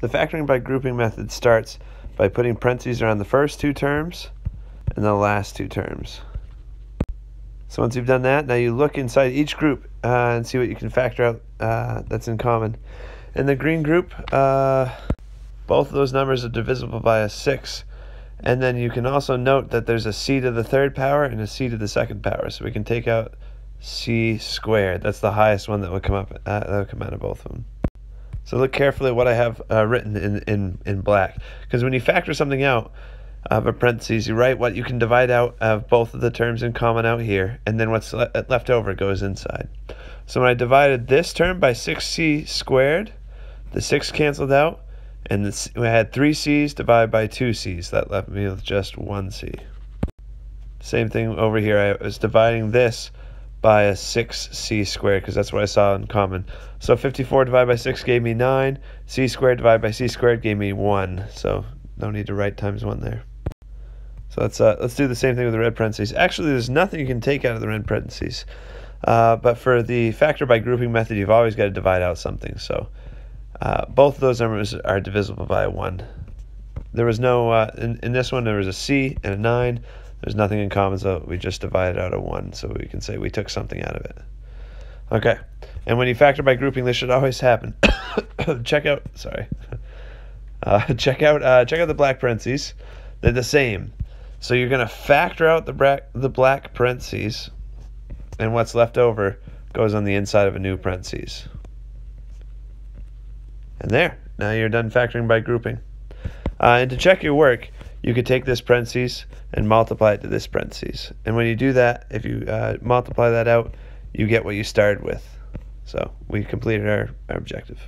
The factoring by grouping method starts by putting parentheses around the first two terms and the last two terms. So once you've done that, now you look inside each group uh, and see what you can factor out uh, that's in common. In the green group, uh, both of those numbers are divisible by a 6. And then you can also note that there's a c to the third power and a c to the second power. So we can take out c squared. That's the highest one that would come up. Uh, that would come out of both of them. So look carefully at what I have uh, written in, in, in black. Because when you factor something out of a parentheses, you write what you can divide out of both of the terms in common out here, and then what's le left over goes inside. So when I divided this term by 6c squared, the 6 canceled out, and we had 3 c's divided by 2 c's. That left me with just 1 c. Same thing over here. I was dividing this by a 6c squared because that's what I saw in common. So 54 divided by 6 gave me 9. c squared divided by c squared gave me 1. So no need to write times 1 there. So let's, uh, let's do the same thing with the red parentheses. Actually, there's nothing you can take out of the red parentheses. Uh, but for the factor by grouping method, you've always got to divide out something. So uh, both of those numbers are divisible by 1. There was no, uh, in, in this one, there was a c and a 9. There's nothing in common, so we just divide it out of 1, so we can say we took something out of it. Okay, and when you factor by grouping, this should always happen. check out, sorry. Uh, check out, uh, check out the black parentheses. They're the same. So you're to factor out the black, the black parentheses, and what's left over goes on the inside of a new parentheses. And there, now you're done factoring by grouping. Uh, and to check your work, you could take this parentheses and multiply it to this parentheses. And when you do that, if you uh, multiply that out, you get what you started with. So we completed our, our objective.